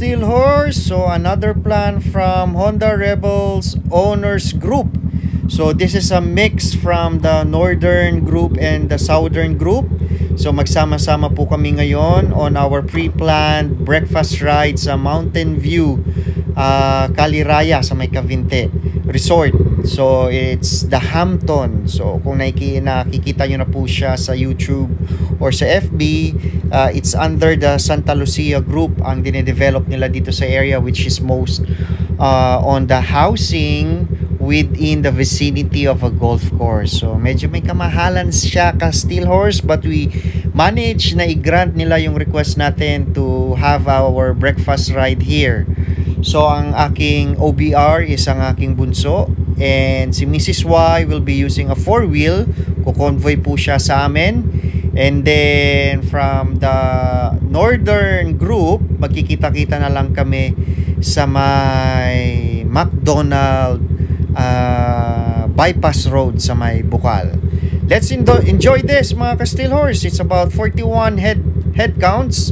ka-Steel Horse. So another plan from Honda Rebels Owners Group. So this is a mix from the Northern Group and the Southern Group. So magsama-sama po kami ngayon on our pre-planned breakfast ride sa Mountain View, uh, Kaliraya sa may Cavite Resort. So it's the Hampton. So kung nakiki nakikita nyo na po siya sa YouTube or sa FB, uh, it's under the Santa Lucia Group ang dinedevelop nila dito sa area which is most uh, on the housing within the vicinity of a golf course. So medyo may kamahalan siya ka Steel Horse but we manage na i-grant nila yung request natin to have our breakfast ride here. So ang aking OBR is ang aking bunso and si Mrs. Y will be using a four wheel. Kukonvoy po siya sa amin And then from the northern group, magkikita-kita na lang kami sa may McDonald uh, bypass road sa may Bukal. Let's enjoy this mga ka-Steel Horse. It's about 41 head head counts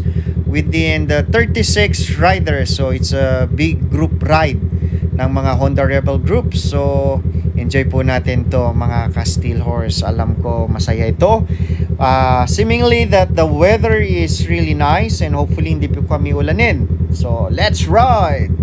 within the 36 riders. So it's a big group ride ng mga Honda Rebel groups. So enjoy po natin to mga ka-Steel Horse. Alam ko masaya ito uh, seemingly that the weather is really nice and hopefully hindi po kami ulanin. So, let's ride!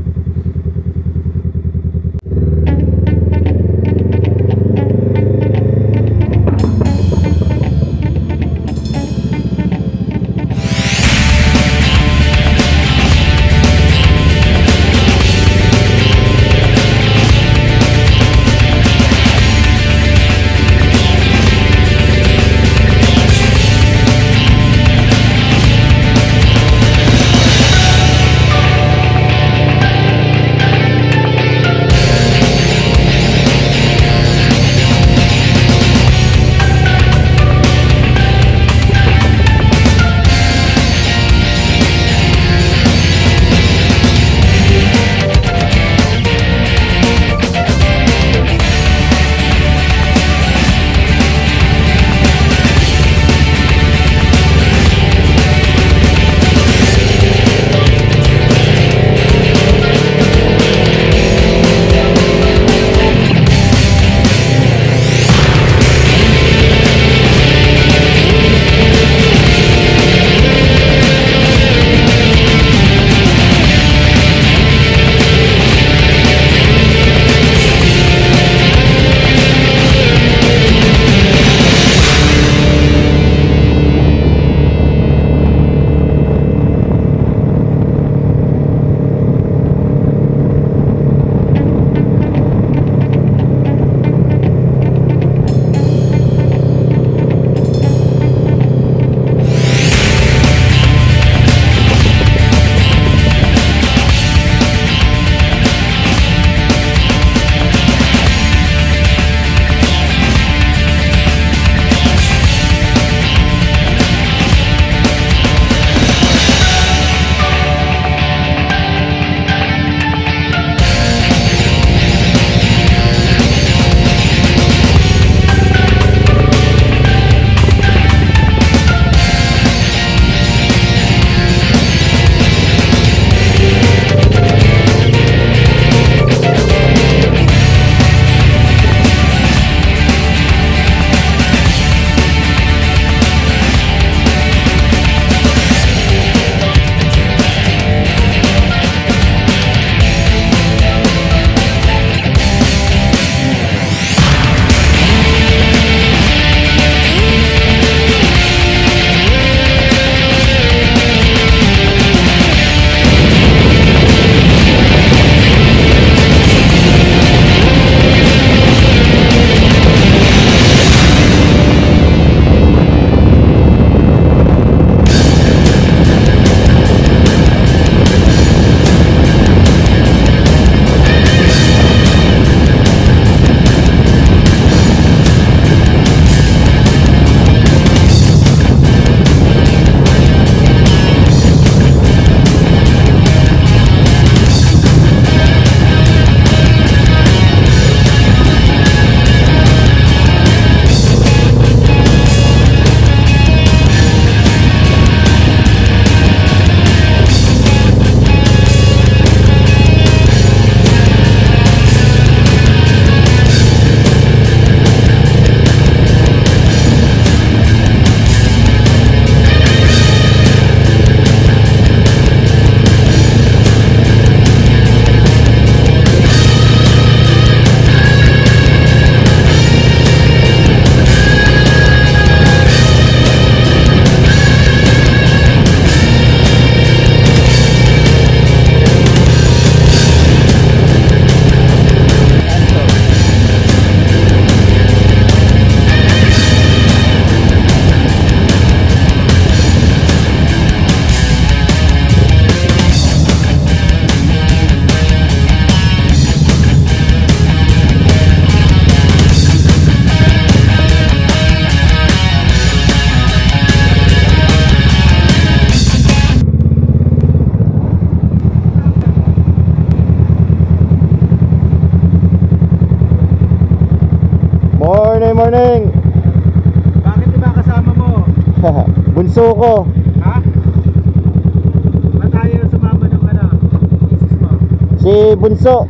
Bunso.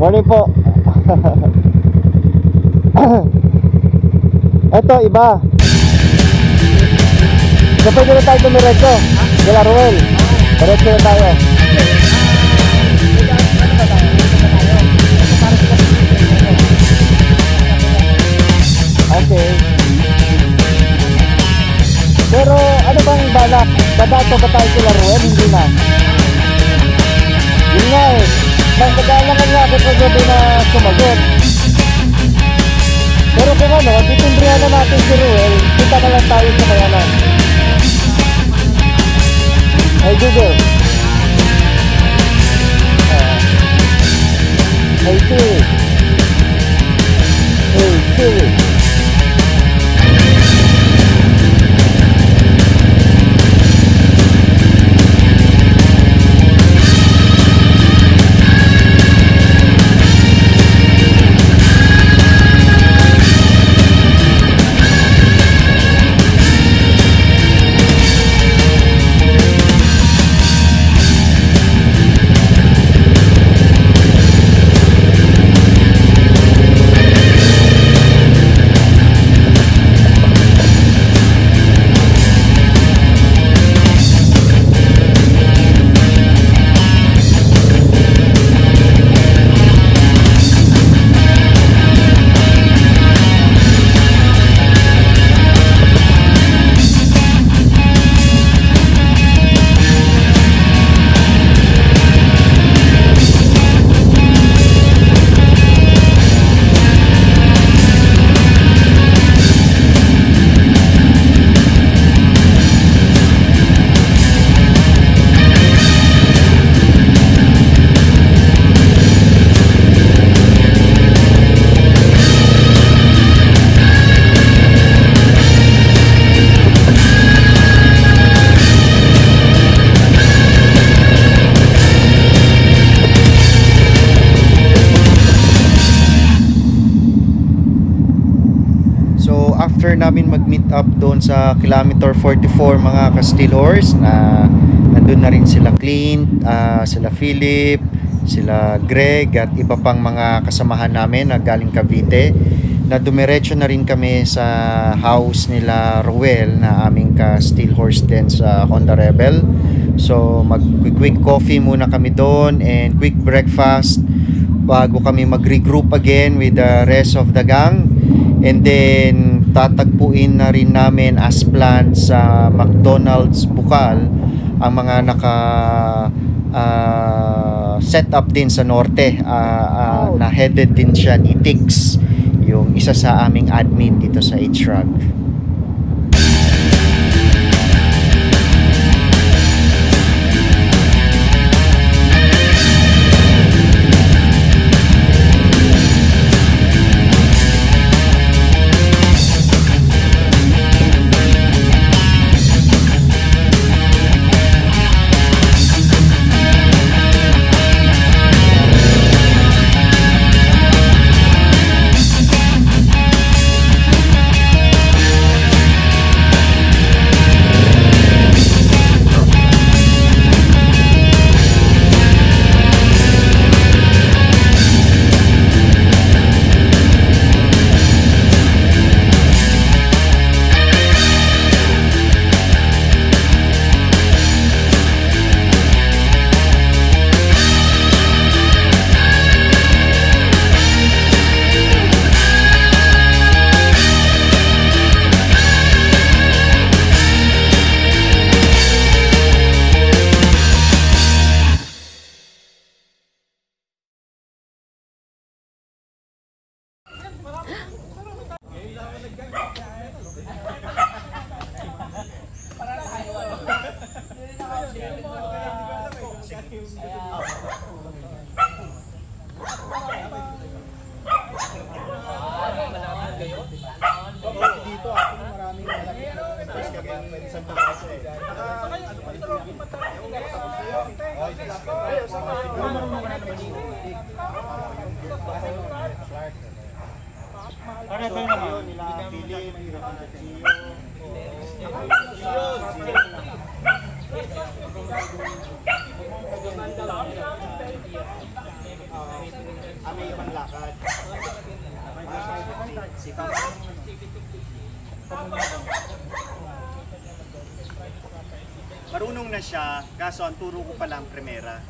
Morning po. Eto, iba. So, pwede na tayo tumiretso. Gala Ruel. Diretso na tayo. Okay. Pero ano bang balak? Dadato ba tayo kila Ruel? Hindi na. Yun nga eh. Nang nag-aalangan nga ako kagabi na sumagot. Pero kung ano, titimbrihan na natin si Ruel, kita na lang tayo sa kayanan. Hey Google. Uh, hey Siri. Hey Siri. Namin mag-meet up doon sa kilometer 44 mga ka-steel horse na nandun na rin sila Clint, ah, sila Philip, sila Greg at iba pang mga kasamahan namin na galing Cavite na dumiretso na rin kami sa house nila Ruel na aming ka-steel horse din sa Honda Rebel. So mag-quick coffee muna kami doon and quick breakfast bago kami mag-regroup again with the rest of the gang. And then tatagpuin na rin namin as planned sa McDonald's Bukal ang mga naka ah, set up din sa norte ah, ah, na headed din siya ni Tix yung isa sa aming admin dito sa HRAG. Ah, may ibang lakad. Si Marunong na siya, kaso ang turo ko pa lang primera.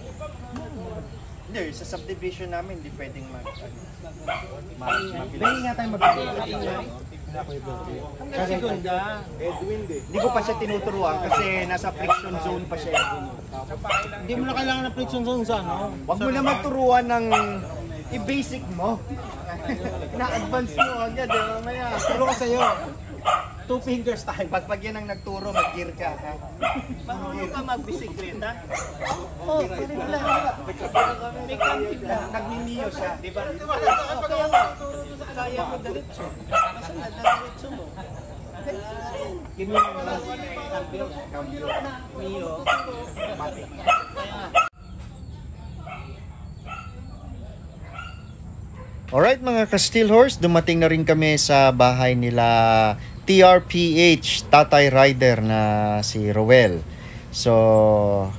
Hindi, sa subdivision namin, hindi pwedeng mag... Ano, mag Pwede nga tayo mag-ingay. Hanggang segunda. Hindi ko pa siya tinuturuan kasi nasa friction zone pa siya. Hindi mo na kailangan ng friction zone sa ano. Huwag mo na magturuan ng i-basic mo. Na-advance mo agad eh, mamaya. Turo ko sa'yo. Two fingers tayo. Pag pag yan ang nagturo, mag-gear ka. Ha? Marunong ka magbisikleta? Oh, pwede na lang. May kantin na. Nagmimiyo siya. Di ba? Oh, kaya nga, kaya mo diretso. Kasi na diretso mo. Gino mo na cambio. Cambio. Mio. Matic. Kaya nga. Alright mga ka-steel horse, dumating na rin kami sa bahay nila TRPH, Tatay Rider na si Ruel. So,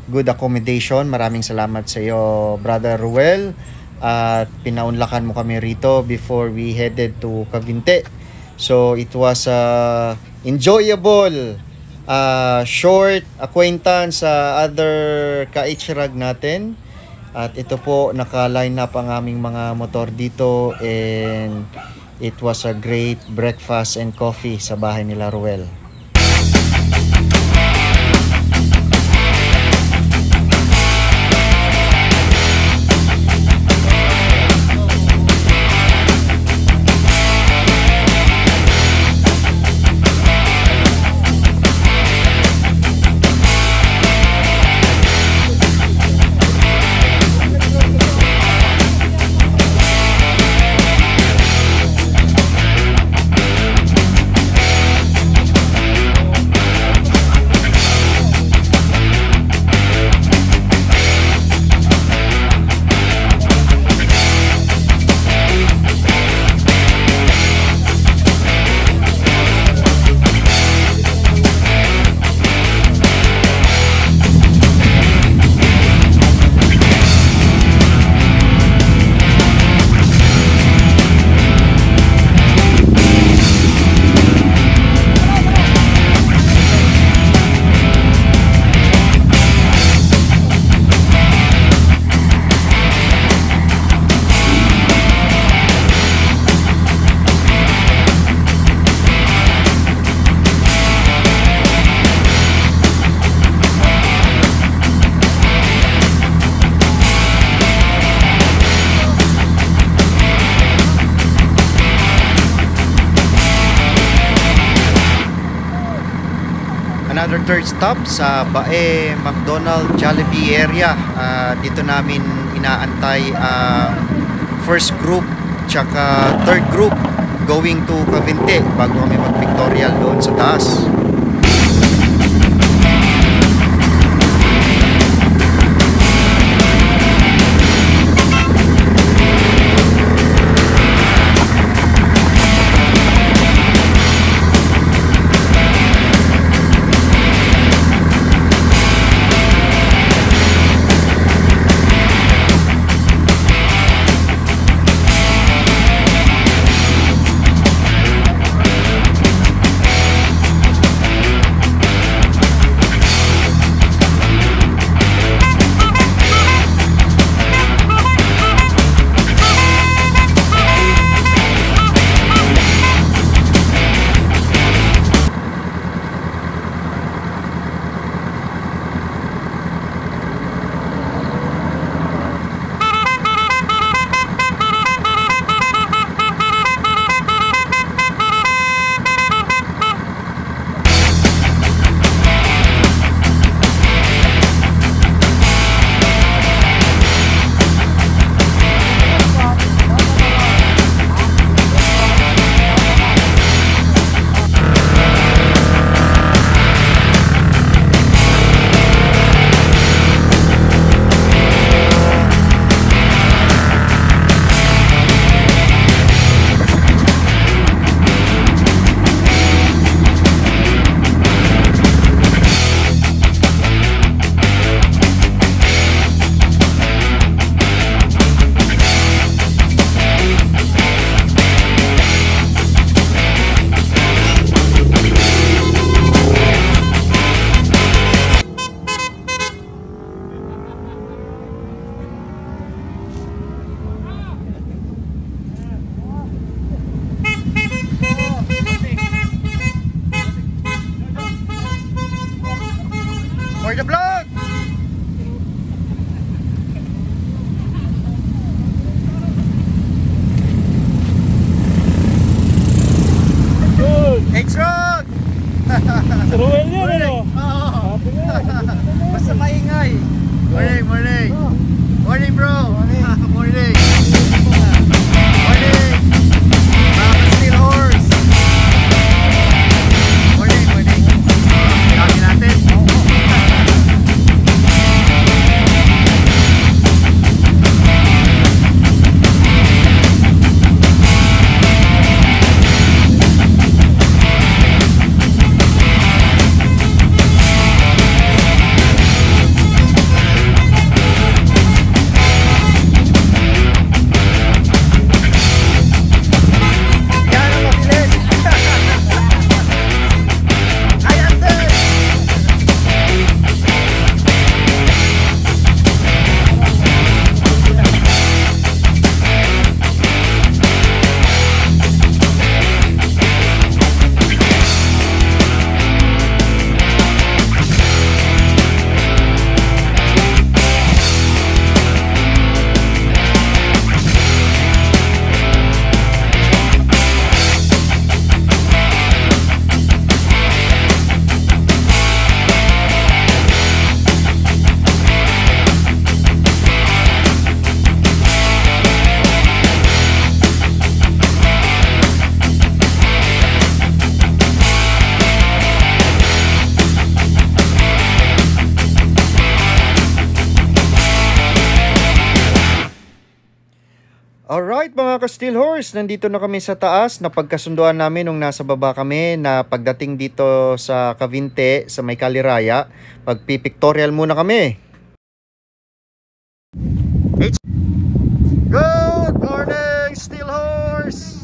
good accommodation. Maraming salamat sa iyo, Brother Ruel. At pinaunlakan mo kami rito before we headed to Cavite. So, it was a enjoyable uh, short acquaintance sa other ka-HRAG natin. At ito po, naka-line up ang aming mga motor dito and it was a great breakfast and coffee sa bahay nila Ruel. Third stop sa Bae McDonald Jollibee area. Ah, dito namin inaantay ang first group tsaka third group going to Cavite bago kami mag-pictorial doon sa taas. Ka-steel horse, nandito na kami sa taas. Napagkasunduan namin nung nasa baba kami na pagdating dito sa Cavite, sa may Kaliraya, pagpipictorial muna kami. Good morning, steel horse!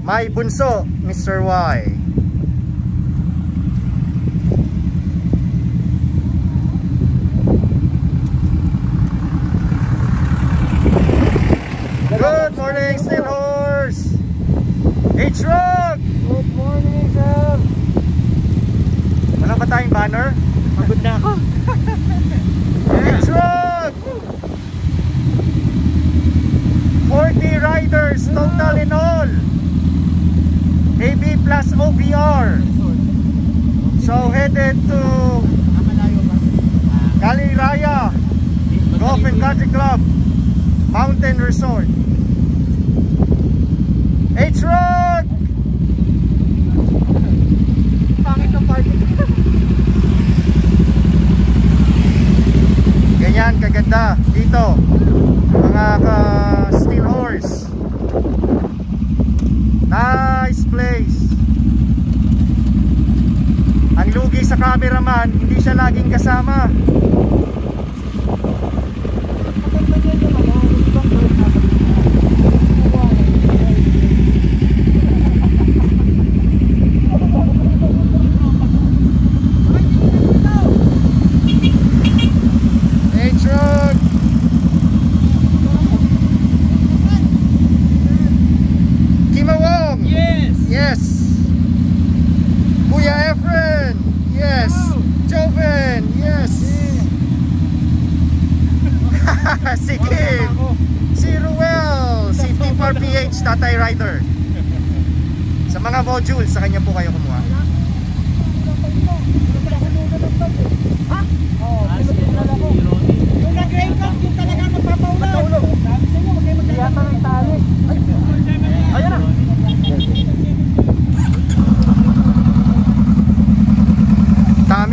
May bunso, Mr. Y.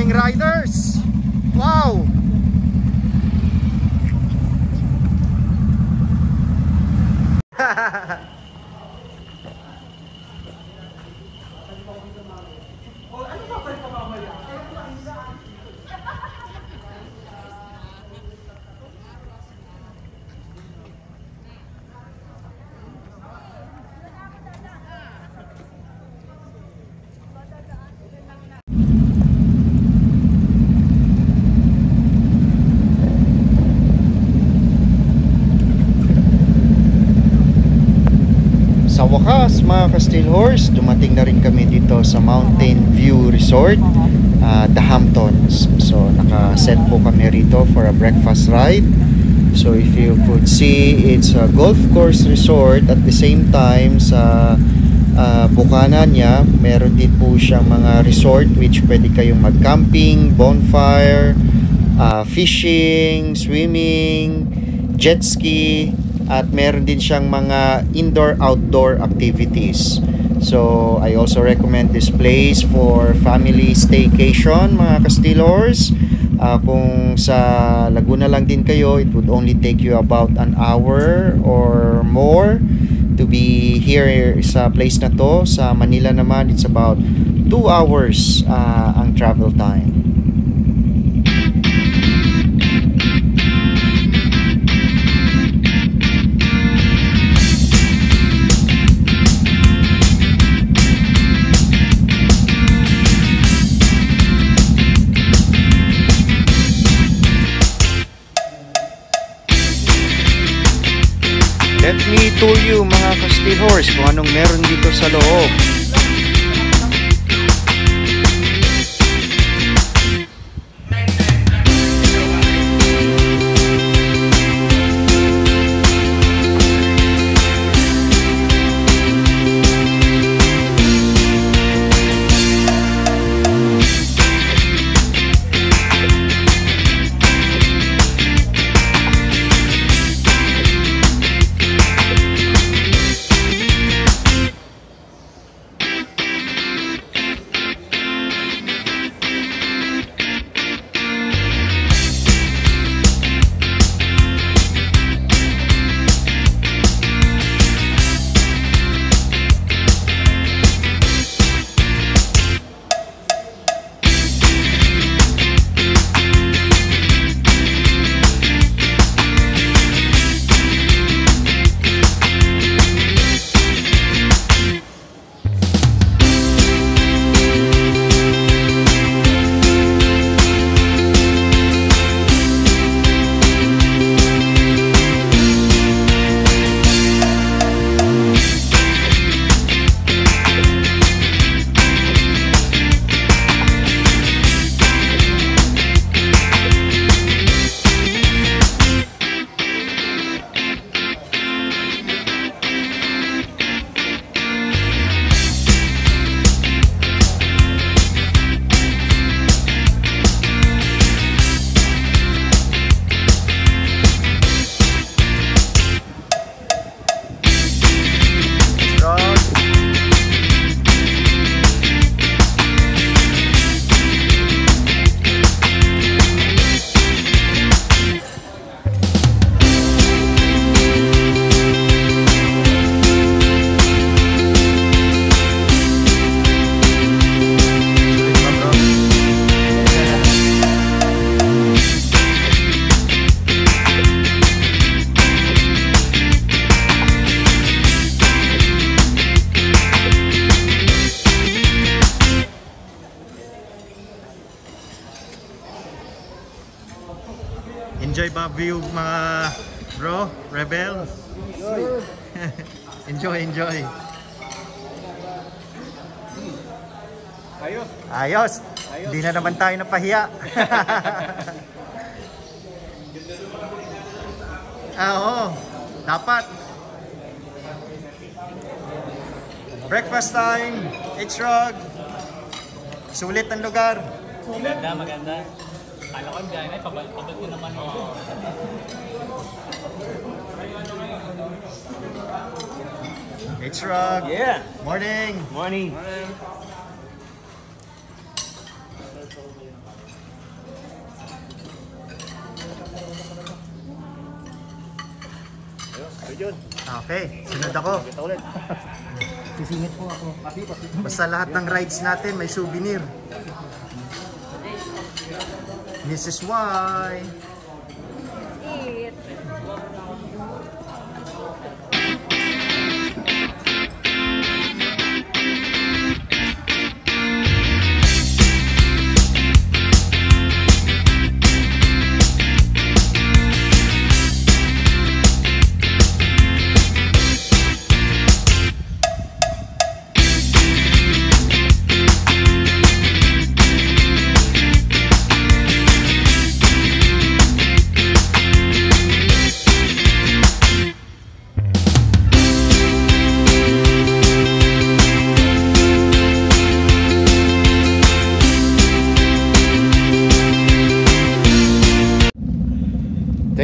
Daming riders! Wow! Sa wakas mga ka-steel horse, dumating na rin kami dito sa Mountain View Resort, uh, The Hamptons. So naka-set po kami rito for a breakfast ride. So if you could see, it's a golf course resort at the same time sa uh, bukana niya. Meron din po siyang mga resort which pwede kayong mag-camping, bonfire, uh, fishing, swimming, jet ski, at meron din siyang mga indoor-outdoor activities. So, I also recommend this place for family staycation, mga Castilors. Uh, kung sa Laguna lang din kayo, it would only take you about an hour or more to be here sa place na to. Sa Manila naman, it's about 2 hours uh, ang travel time. Let me tour you mga Castil Horse kung anong meron dito sa loob. Enjoy. Ayos. Ayos. Hindi na naman tayo napahiya. ah, oo. Dapat. Breakfast time. H-Rog. Sulit ang lugar. Maganda, maganda. Kala ko dyan ay pabalik naman H-Rog. Yeah. Morning. Morning. Ayun, Okay, sunod ako. Sisingit po ako. Basta lahat ng rides natin may souvenir. Mrs. Y.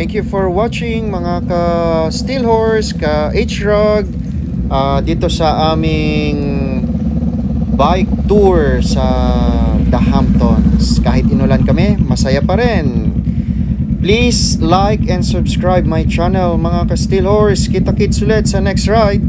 thank you for watching mga ka Steel Horse, ka H-Rog ah, dito sa aming bike tour sa The Hamptons. Kahit inulan kami, masaya pa rin. Please like and subscribe my channel mga ka Steel Horse. Kita kits ulit sa next ride.